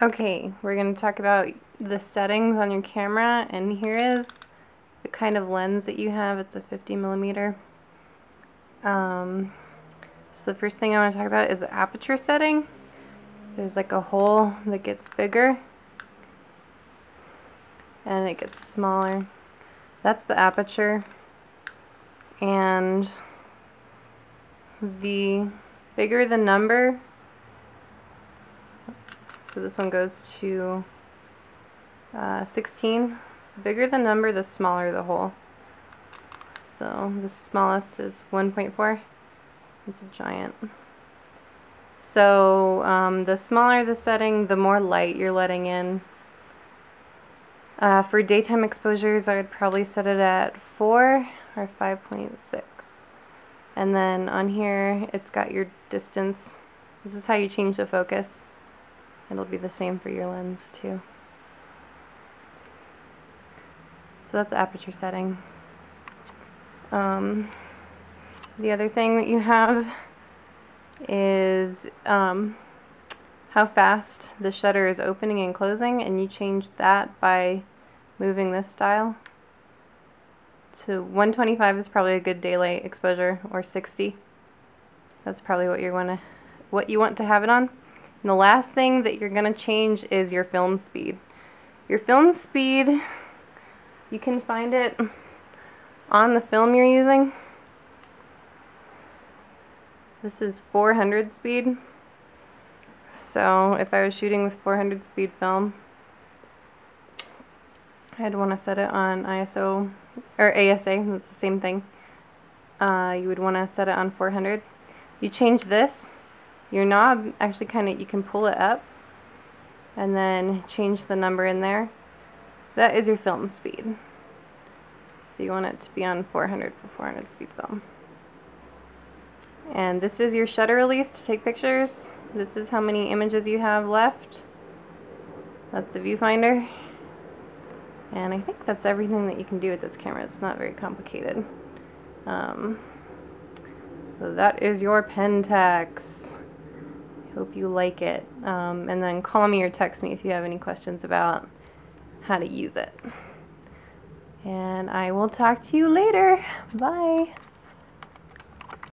Okay, we're going to talk about the settings on your camera and here is the kind of lens that you have. It's a 50 millimeter. Um, so the first thing I want to talk about is the aperture setting. There's like a hole that gets bigger and it gets smaller. That's the aperture and the bigger the number so this one goes to uh, 16. The bigger the number, the smaller the hole. So the smallest is 1.4. It's a giant. So um, the smaller the setting, the more light you're letting in. Uh, for daytime exposures, I would probably set it at 4 or 5.6. And then on here, it's got your distance. This is how you change the focus. It'll be the same for your lens too. So that's aperture setting. Um, the other thing that you have is um, how fast the shutter is opening and closing and you change that by moving this dial to 125 is probably a good daylight exposure or 60 that's probably what you want to what you want to have it on and the last thing that you're going to change is your film speed. Your film speed, you can find it on the film you're using. This is 400 speed. So if I was shooting with 400 speed film, I'd want to set it on ISO or ASA, that's the same thing. Uh, you would want to set it on 400. You change this your knob actually kind of, you can pull it up and then change the number in there. That is your film speed. So you want it to be on 400 for 400 speed film. And this is your shutter release to take pictures. This is how many images you have left. That's the viewfinder. And I think that's everything that you can do with this camera. It's not very complicated. Um, so that is your Pentax. Hope you like it. Um, and then call me or text me if you have any questions about how to use it. And I will talk to you later. Bye.